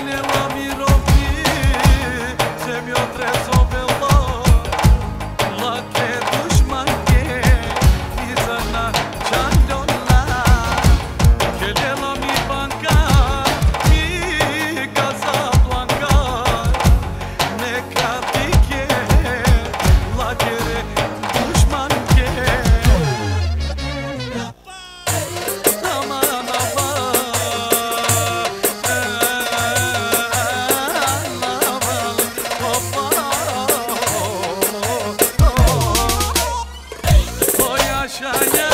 Ele é o amigo, se me otrezou, meu Yeah.